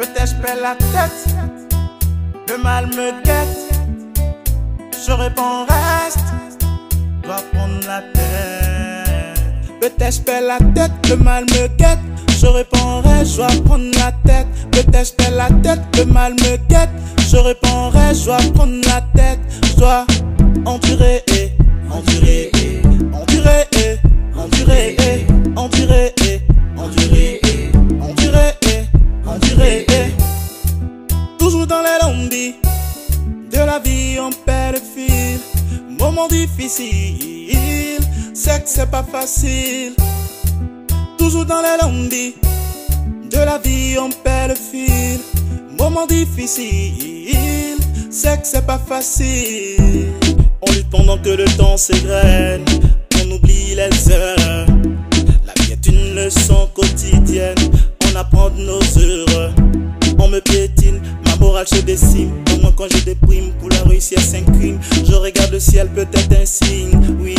Peut-être je la tête, le mal me guette. Je réponds reste, dois prendre la tête. Peut-être je la tête, le mal me guette. Je réponds reste, je dois prendre la tête. Peut-être je la tête, le mal me guette. Je réponds reste, je dois prendre la tête. Je dois endurer et endurer et endurer endurer endurer moment difficile. C'est que c'est pas facile. Toujours dans les lombies de la vie on perd le fil. Moment difficile. C'est que c'est pas facile. On lutte pendant que le temps s'égrène. On oublie les heures. La vie est une leçon quotidienne. On apprend de nos heures on me piétine, ma morale se décime. Au moins quand je déprime, pour la réussir. Je regarde le ciel, peut-être un signe. Oui,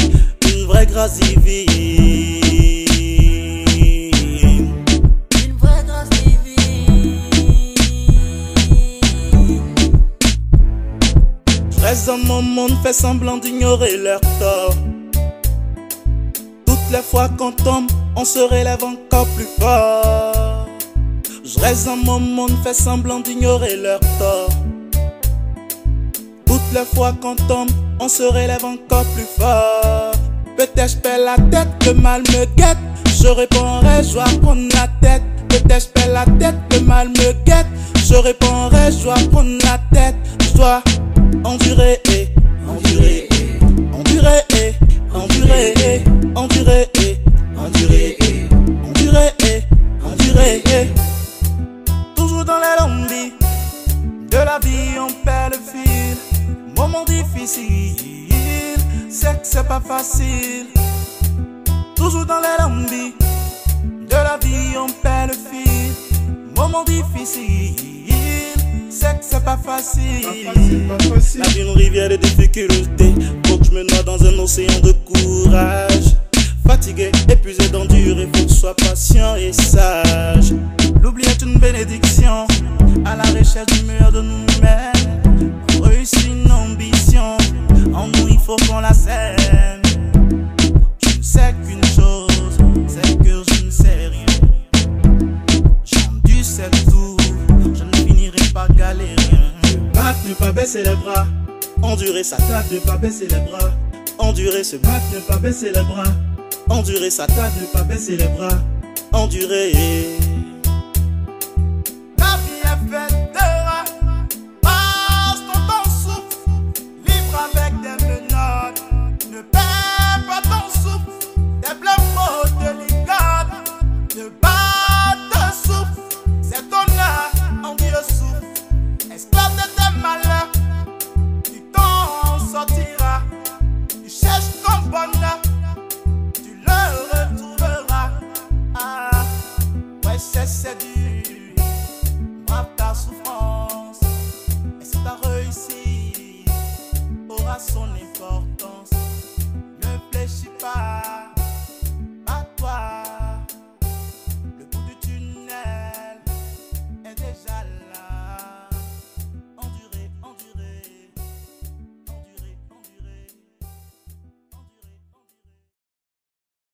une vraie grâce divine. Une vraie grâce divine. Je reste dans mon monde, fait semblant d'ignorer leur tort. Toutes les fois qu'on tombe, on se relève encore plus fort. Je reste dans mon monde, fait semblant d'ignorer leur tort. La fois qu'on tombe, on se relève encore plus fort. Peut-être je la tête, le mal me guette. Je répondrai, je dois prendre la tête. Peut-être je la tête, le mal me guette. Je répondrai, je dois prendre la tête. Je dois endurer et endurer. Endurer et endurer endurer et endurer endurer et endurer Toujours dans les lombies de la vie, on perd le fil moment difficile. C'est que c'est pas facile. Toujours dans les lombies de la vie on perd le fil. Moment difficile. C'est que c'est pas facile. La vie une rivière de difficultés. Faut que je me noie dans un océan de courage. Fatigué, épuisé d'endurer Faut que je sois patient et sage. L'oubli est une bénédiction. À la recherche du meilleur de nous-mêmes Ne pas baisser les bras. Endurer sa Tâte, ne pas baisser les bras. Endurer ce Battre, ne pas baisser les bras. Endurer sa Tâte, ne pas baisser les bras. Endurer said